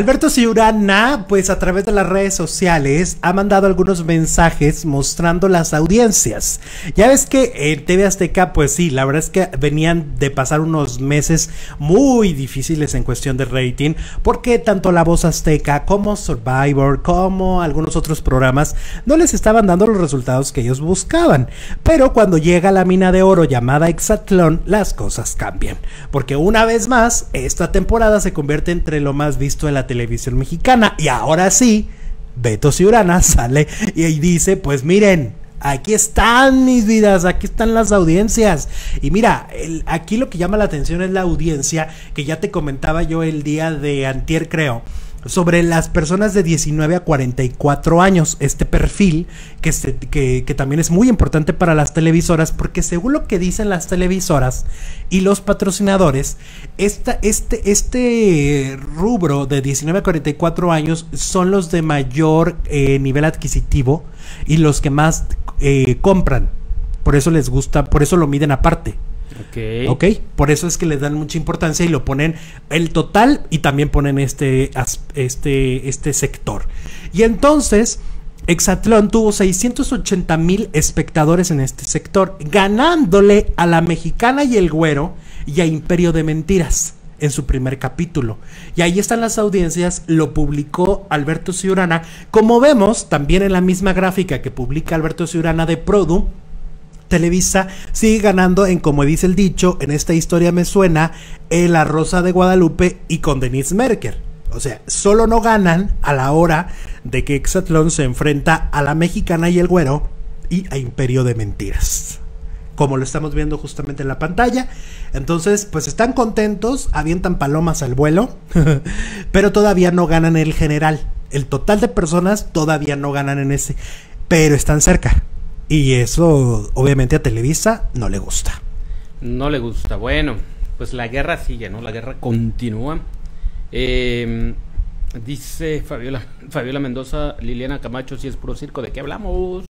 Alberto Ciurana, pues a través de las redes sociales, ha mandado algunos mensajes mostrando las audiencias. Ya ves que en TV Azteca, pues sí, la verdad es que venían de pasar unos meses muy difíciles en cuestión de rating, porque tanto La Voz Azteca como Survivor, como algunos otros programas, no les estaban dando los resultados que ellos buscaban. Pero cuando llega la mina de oro llamada Exatlón, las cosas cambian. Porque una vez más, esta temporada se convierte entre lo más visto en la televisión mexicana. Y ahora sí, Beto Ciurana sale y, dice, pues miren, Aquí están mis vidas, aquí están las audiencias. Y mira, aquí lo que llama la atención es la audiencia, que ya te comentaba yo el día de antier creo, sobre las personas de 19 a 44 años, este perfil que, que, que, también es muy importante para las televisoras porque según lo que dicen las televisoras y los patrocinadores, esta, este, este rubro de 19 a 44 años son los de mayor eh, nivel adquisitivo y los que más eh, compran. Por eso les gusta, por eso lo miden aparte. Ok. Ok. Por eso es que le dan mucha importancia y lo ponen el total y también ponen este, este, este sector. Y entonces, Exatlón tuvo 680 mil espectadores en este sector, ganándole a la mexicana y el güero y a Imperio de Mentiras en su primer capítulo. Y ahí están las audiencias, lo publicó Alberto Ciurana. Como vemos, también en la misma gráfica que publica Alberto Ciurana de Produ, Televisa sigue ganando en, como dice el dicho, en esta historia me suena, en La Rosa de Guadalupe y con Denise Merker. O sea, solo no ganan a la hora de que Exatlón se enfrenta a la mexicana y el güero y a Imperio de Mentiras. Como lo estamos viendo justamente en la pantalla. Entonces, pues están contentos, avientan palomas al vuelo, pero todavía no ganan el general. El total de personas todavía no ganan en ese, pero están cerca. Y eso obviamente a Televisa no le gusta. No le gusta. Bueno, pues la guerra sigue, ¿no? La guerra continúa. Eh, dice Fabiola, Fabiola Mendoza, Liliana Camacho, si es puro circo, ¿de qué hablamos?